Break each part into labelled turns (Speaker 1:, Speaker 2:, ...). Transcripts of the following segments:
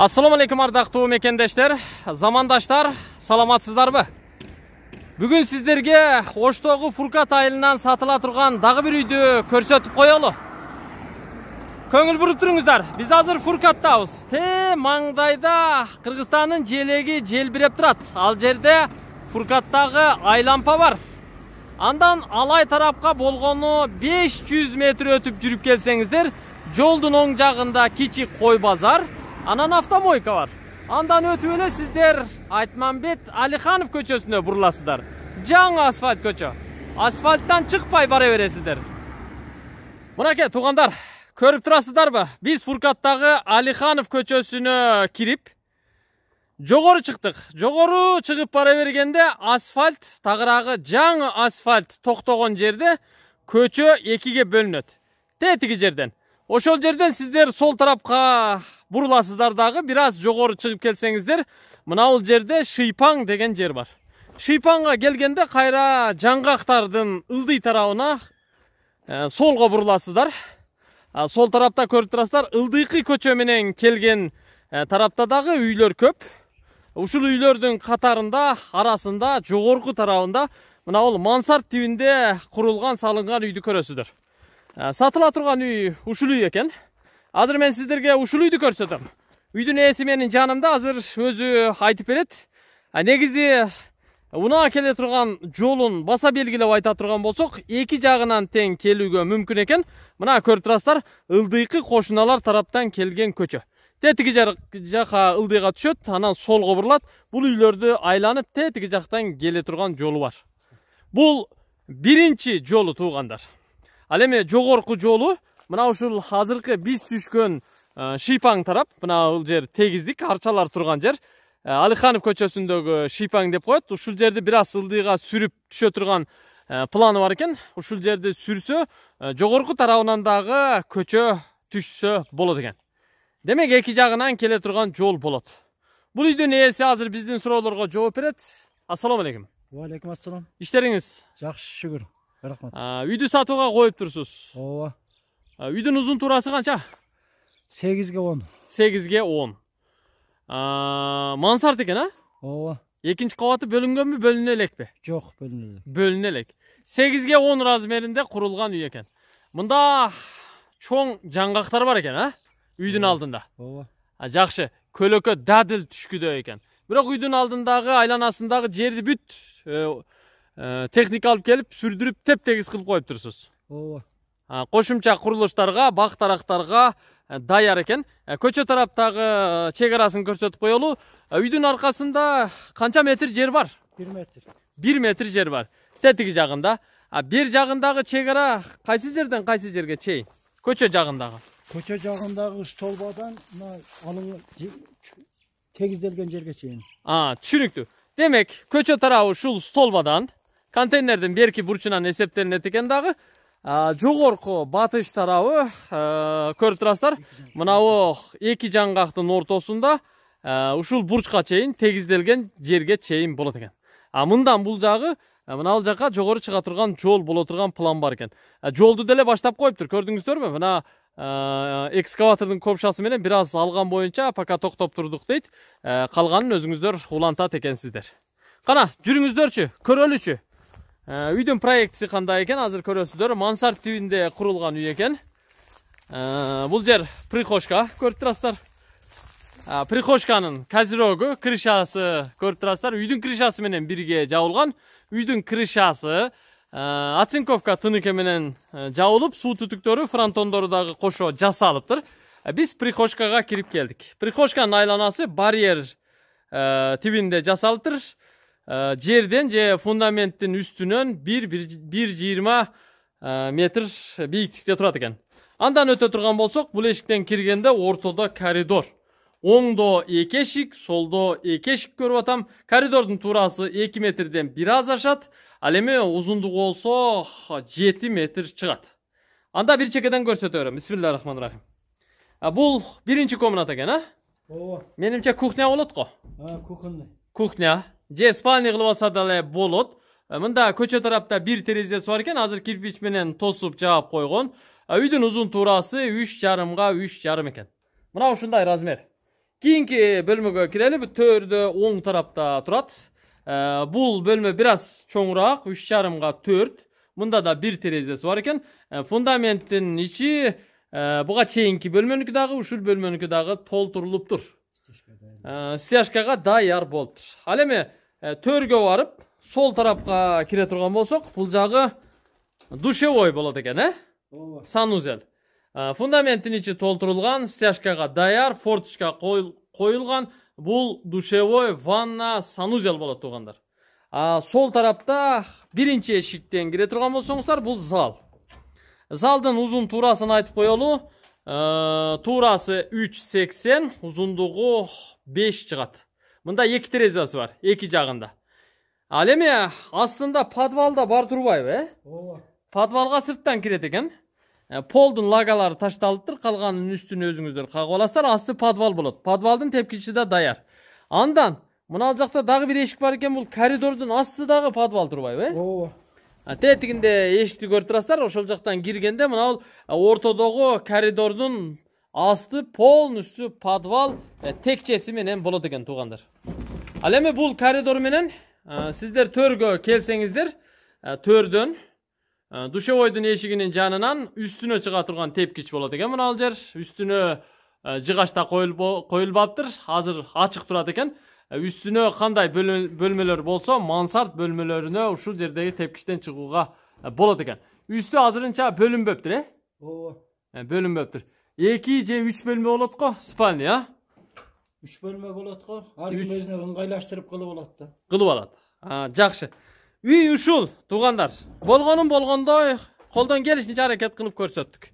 Speaker 1: ассалому алейкум ардактуу мекендештер замандаштар саламатсыздарбы бүгүн сиздерге оштогу фуркат айылынан сатыла турган дагы бир үйдү көрсөтүп коелу көңүл буруп туруңуздар биз азыр фуркаттабыз те маңдайда кыргызстандын желеги желбиреп турат ал жерде фуркаттагы айлампа бар андан алай тарапка болгону 500 метр өтүп жүрүп келсеңиздер жолдун оң жагында кичи кой базар анан автомойка бар. Андан өтүп эле сиздер айтмамбет алиханов көчөсүнө буруласыздар жаңы асфальт көчө. Асфальттан чыкпай бара бересиздер. Мынакей туугандар көрүп турасыздарбы? Биз фуркаттагы алиханов көчөсүнө кирип жогору чыктык. Жогору чыгып бара бергенде асфальт тагыраагы жаңы асфальт токтогон жерде көчө экиге бөлүнөт. Тетиги жерден. Ошол жерден сиздер сол тарапка буруласыздар дагы бир аз жогору чыгып келсеңиздер жерде шыйпаң деген жер бар шыйпаңга келгенде кайра жаңгактардын ылдый тарабына солго буруласыздар сол тарапта көрүп турасыздар ылдыйкы көчө менен келген тарапта дагы үйлөр көп ушул үйлөрдүн катарында арасында жогорку тарабында мына бул мансард тибинде курулган салынган үйдү көрөсүздөр сатыла турган үй ушул үй экен азыр мен сиздерге ушул үйдү көрсөтөм үйдүн ээси менин жанымда азыр өзү айтып берет негизи унаа келе турган жолун баса белгилеп айта турган болсок эки жагынан тең келүүгө мүмкүн экен мына көрүп турасыздар ылдыйкы кошуналар тараптан келген көчө тетиги жака ылдыйга түшөт анан солго бурулат бул үйлөрдү айланып тетиги жактан келе турган жолу бар бул биринчи жолу туугандар ал эми жогорку жолу мына ушул азыркы биз түшкөн э, шыйпаң тарап мына бул жер тегиздик арчалар турган жер. Э, алиханов көчөсүндөгү шыйпаң деп коет. Ушул жерди бир аз ылдыйга сүрүп түшө турган э, планы бар экен. Ушул жерди сүрсө жогорку тарабынан дагы көчө түшсө болот экен. Демек эки жагынан келе турган жол болот. Бул үйдүн ээси азыр биздин суроолорго жооп берет. Ассалому алейкум
Speaker 2: алейкум ассалам.
Speaker 1: Иштериңиз?
Speaker 2: Жакшы шүгүр. Рахмат.
Speaker 1: Үйдү сатууга коюп турсуз.
Speaker 2: Ооба.
Speaker 1: Үйдүн узун туурасы канча
Speaker 2: сегизге он.
Speaker 1: Сегизге он. Мансард экен а?
Speaker 2: Ооба.
Speaker 1: Экинчи кабаты бөлүнгөнбү бөлүнө элекпи
Speaker 2: жок бөлүнө элек
Speaker 1: бөлүнө элек сегизге он размеринде курулган үй экен мында чоң жаңгактар бар экен а? Үйдүн алдында.
Speaker 2: Ооба.
Speaker 1: Жакшы көлөкө дадыл түшкүдөй экен бирок үйдүн алдындагы айланасындагы жерди бүт э, э, техника алып келип сүрдүрүп тептегиз кылып коюп турсуз
Speaker 2: ооба.
Speaker 1: Кошумча курулуштарга бак тарактарга э, даяр экен э, көчө тараптагы э, чек арасын көрсөтүп коелу үйдүн аркасында канча метр жер бар?
Speaker 2: Бир метр.
Speaker 1: Бир метр жер бар. Тетиги жагында бер жагындагы чек ара кайсы жерден кайсы жерге чейин көчө жагындагы
Speaker 2: көчө жагындагы столбадан мына алың тегизделген жерге чейин
Speaker 1: түшүнүктүү демек көчө тарабы ушул столбадан контейнердин берки бурчунан эсептелинет экен дагы жогорку батыш тарабы көрүп турасыздар мынабу эки жаңгактын ортосунда ушул бурчка чейин тегизделген жерге чейин болот экен а мындан бул жагы мына бул жака жогору чыга турган жол боло турган план бар экен жолду деле баштап коюптур көрдүңүздөрбү мына экскаватордун копшасы менен бир аз алган боюнча пока токтоп турдук дейт. Калганын өзүңүздөр улантат экенсиздер. Кана жүрүңүздөрчү көрөлүчү Э, үйдүн проектиси кандай экен азыр көрөсүздөр мансард тибинде курулган үй экен э, бул жер прихожка көрүп турасыздар э, прихожканын козерогу крышасы көрүп турасыздар үйдүн крышасы менен бирге жабылган үйдүн крышасы оцинковка тыныке менен жабылып суу түтүктөрү фронтондору дагы кошо жасалыптыр биз прихожкага кирип келдик прихожканын айланасы барьер тибинде жасалыптыр жерден же фундаменттин үстүнөн бир бир жыйырма метр бийиктикте турат экен андан өтө турган болсок бул эшиктен киргенде ортодо коридор оңдо эки эшик солдо эки эшик көрүп атам коридордун туурасы эки метрден бир аз ашат ал эми узундугу болсо жети метр чыгат анда бир чекеден көрсөтө берем бисмилля рахмани рахим бул биринчи комната экен а
Speaker 2: ооба
Speaker 1: менимче кухня болот го
Speaker 2: кухонный
Speaker 1: кухня же спальня кылып алса деле болот мында көчө тарапта бир терезеси бар экен азыр кирпич менен тосуп жаап койгон үйдүн узун туурасы үч жарымга үч жарым экен мына ушундай размер кийинки бөлмөгө кирели төрдө оң тарапта турат бул бөлмө бир аз чоңураак үч жарымга төрт мында да бир терезеси бар экен фундаменттин ичи буга чейинки бөлмөнүкү дагы ушул бөлмөнүкү дагы толтурулуптур стяжкага даяр болуптур ал эми төргө барып сол тарапка кире турган болсок бул жагы душевой болот экен э
Speaker 2: ооба
Speaker 1: санузел. Фундаменттин ичи толтурулган стяжкага даяр форточка коюлган бул душевой ванна санузел болот туугандар сол тарапта биринчи эшиктен кире турган болсоңуздар бул зал. Залдын узун туурасын айтып коелу туурасы үч сексен узундугу беш жыгат мында эки терезеси бар эки жагында ал эми астында подвал да бар турбайбы э
Speaker 2: ооба
Speaker 1: подвалга сырттан кирет экен полдун лагалары ташталыптыр калганын үстүн өзүңүздөр кагып аласыздар асты подвал болот подвалдын тепкичи да даяр андан мына жакта дагы бир эшик бар экен бул коридордун асты дагы подвал турбайбы э
Speaker 2: ооба
Speaker 1: тетигинде эшикти көрүп турасыздар ошол жактан киргенде мына бул ортодогу коридордун асты полностью подвал текчеси менен болот экен туугандар ал эми бул коридор менен сиздер төргө келсеңиздер төрдөн душевойдун эшигинин жанынан үстүнө чыга турган тепкич болот экен мына бул жер үстүнө жыгач да коюлбаптыр. Азыр ачык турат экен үстүнө кандай бөлмөлөр болсо мансард бөлмөлөрүнө ушул жердеги тепкичтен чыгууга болот экен үстү азырынча бөлүнбөптүр э?
Speaker 2: Ооба.
Speaker 1: Бөлүнбөптүр. Эки же үч бөлмө болот го спальня а
Speaker 2: үч бөлмө болот го ар ким өзүнө ыңгайлаштырып кылып алат да
Speaker 1: кылып алат жакшы үй ушул туугандар болгонун болгондой колдон келишинче аракет кылып көрсөттүк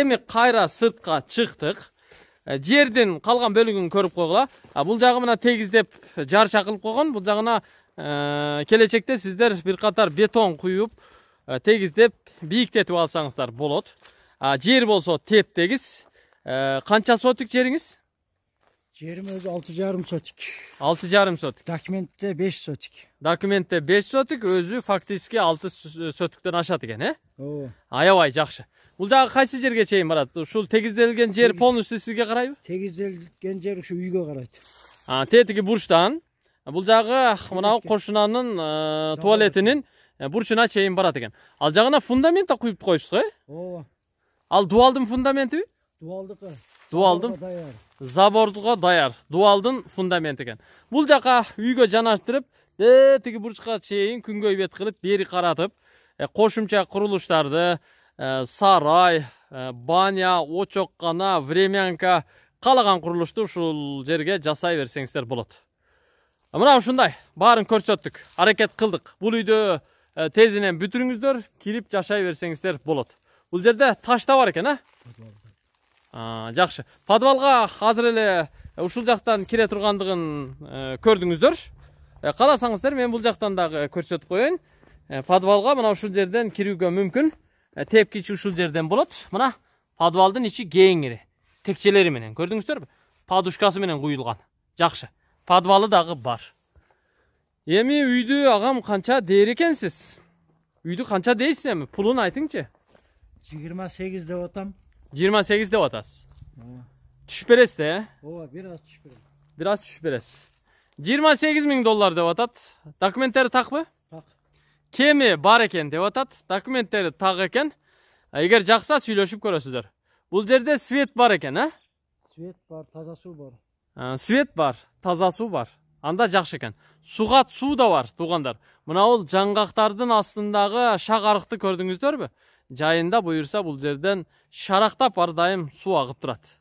Speaker 1: эми кайра сыртка чыктык жердин калган бөлүгүн көрүп койгула бул жагы мына тегиздеп жарча кылып койгон бул жагына келечекте сиздер бир катар бетон куюп тегиздеп бийиктетип алсаңыздар болот жер болсо теп тегиз канча сотик жериңиз
Speaker 2: жерим өзү алты жарым сотик
Speaker 1: алты жарым сотик
Speaker 2: документте беш сотик
Speaker 1: документте беш сотик өзү фактически алты сотиктен ашат экен э
Speaker 2: ооба
Speaker 1: аябай жакшы бул жагы кайсы жерге чейин барат ушул тегизделген жер полностью сизге карайбы
Speaker 2: тегизделген жер ушу үйгө карайт
Speaker 1: тетиги бурчтан бул жагы мына кошунанын туалетинин бурчуна чейин барат экен ал жагына фундамент да куюп коюпсуз го э
Speaker 2: ооба
Speaker 1: ал дубалдын фундаментиби
Speaker 2: дубалдыкы
Speaker 1: дубалдын заборго даяр дубалдын фундаменти экен бул жака үйгө жанаштырып тетиги бурчка чейин күнгөй бет кылып бери каратып кошумча курулуштарды сарай баня очоккана времянка каалаган курулушту ушул жерге жасай берсеңиздер болот мына ушундай баарын көрсөттүк аракет кылдык бул үйдө тезинен бүтүрүңүздөр кирип жашай берсеңиздер болот бул жерде таш да бар экен э жакшы подвалга азыр эле ушул жактан кире тургандыгын көрдүңүздөр кааласаңыздар мен бул жактан дагы көрсөтүп коеюн подвалга мына ушул жерден кирүүгө мүмкүн тепкич ушул жерден болот мына подвалдын ичи кеңири текчелери менен. Көрдүңүздөрбү подушкасы менен куюлган. Жакшы подвалы дагы бар. Эми үйдү агам канча дээр экенсиз үйдү канча дейсиз эми? Пулун айтыңчы.
Speaker 2: Жыйырма сегиз деп атам.
Speaker 1: Жыйырма сегиз деп атасыз түшүп бересиз да э
Speaker 2: ооба бир аз түшүп берем
Speaker 1: бир аз түшүп бересиз жыйырма сегиз миң доллар деп атат документтери такпы
Speaker 2: так
Speaker 1: кеми бар экен деп атат документтери так экен эгер жакса сүйлөшүп көрөсүздөр бул жерде свет бар экен э
Speaker 2: свет бар таза суу бар
Speaker 1: свет бар таза суу бар анда жакшы экен сугат суу да бар туугандар мына бул жаңгактардын астындагы шак арыкты көрдүңүздөрбү жайында буюрса бул жерден шарактап ар дайым суу агып турат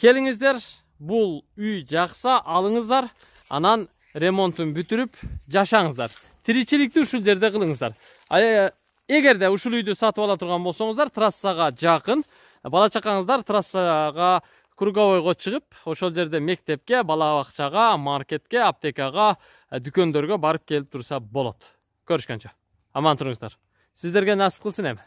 Speaker 1: келиңиздер бул үй жакса алыңыздар анан ремонтун бүтүрүп жашаңыздар. Тиричиликти ушул жерде кылыңыздар эгерде ушул үйдү сатып ала турган болсоңуздар трассага жакын бала чакаңыздар трассага круговойго чыгып ошол жерде мектепке бала бакчага маркетке аптекага дүкөндөргө барып келип турса болот көрүшкөнчө аман туруңуздар сиздерге насип кылсын эми